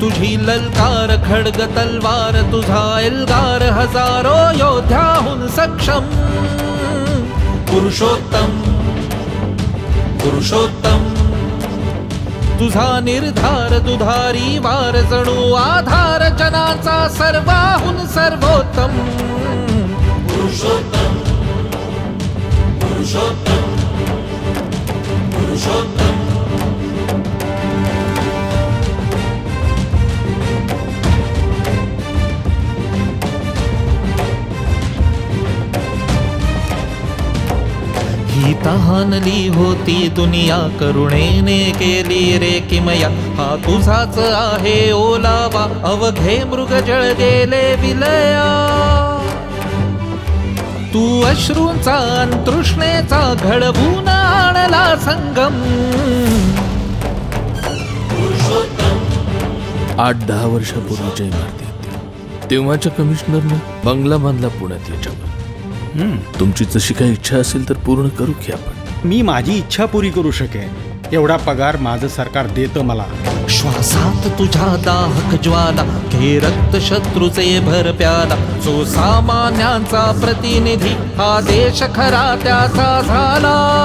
तुझी ललकार खड्ग तलवार तुझा एल्गार हजारो योद्ध्याहून सक्षम. पुरुषोत्तम पुरुषोत्तम. तुझा निर्धार दुधारी वार जणू आधार जनाचा सर्वाहून सर्वोत्तम. ही तहानली होती दुनिया करुणेने केली रे किमया. हा तुझाच आहे ओलावा अवघे मृग जळ गेले विलया. तू अश्रूंचा अन तृष्णेचा घडवून आणला संगम. आठ दहा वर्षापूर्वीच्या इमारती तेव्हाच्या कमिशनरनं बंगला बांधला पुण्यात याच्यावर. तुमची जशी काही इच्छा असेल तर पूर्ण करू की आपण. मी माझी इच्छा पुरी करू शकेन. एवढा पगार माझं सरकार देतं मला. श्वासात तुझ्या दाहक ज्वाला घे रक्त शत्रूचे भर प्याला. जो सामान्यांचा प्रतिनिधी हा देश खरा त्याचा झाला.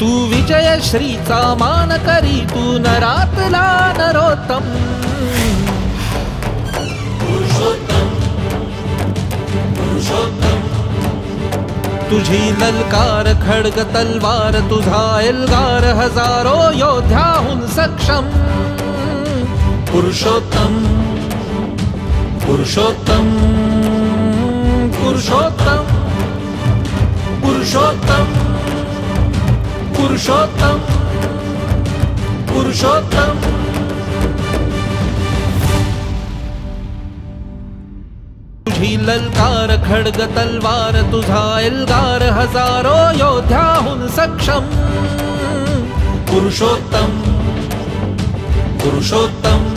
तू विजय श्रीचा मान करी तू नरातला नरोत्तम. तुझी ललकार खड्ग तलवार तुझा एल्गार हजारो योद्ध्याहून सक्षम. पुरुषोत्तम पुरुषोत्तम पुरुषोत्तम पुरुषोत्तम पुरुषोत्तम पुरुषोत्तम तुझी ललकार खड्ग तलवार तुझा एल्गार हजारो योद्ध्याहून सक्षम। पुरुषोत्तम पुरुषोत्तम